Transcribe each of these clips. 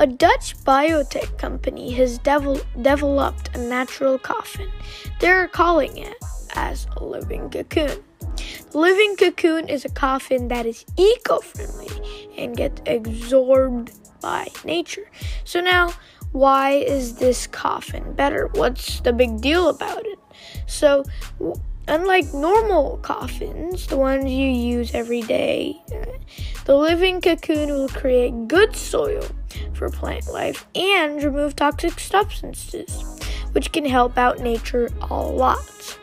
A Dutch biotech company has devel- developed a natural coffin. They're calling it as a living cocoon. The living cocoon is a coffin that is eco friendly and gets absorbed by nature. So, now why is this coffin better? What's the big deal about it? So, unlike normal coffins, the ones you use every day, the living cocoon will create good soil for plant life and remove toxic substances, which can help out nature a lot.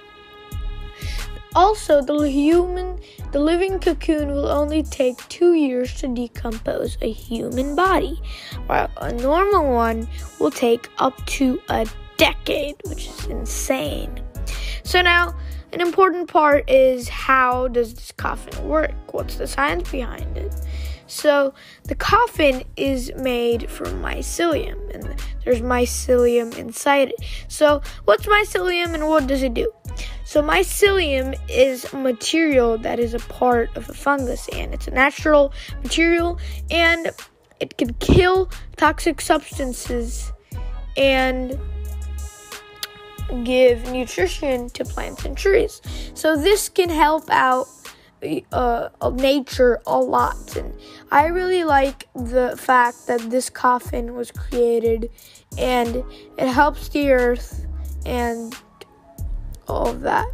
Also, the human, the living cocoon will only take two years to decompose a human body, while a normal one will take up to a decade, which is insane. So now, an important part is how does this coffin work? What's the science behind it? So the coffin is made from mycelium, and there's mycelium inside it. So what's mycelium, and what does it do? So mycelium is a material that is a part of a fungus, and it's a natural material, and it can kill toxic substances and give nutrition to plants and trees. So this can help out uh, nature a lot. And I really like the fact that this coffin was created and it helps the earth and all of that.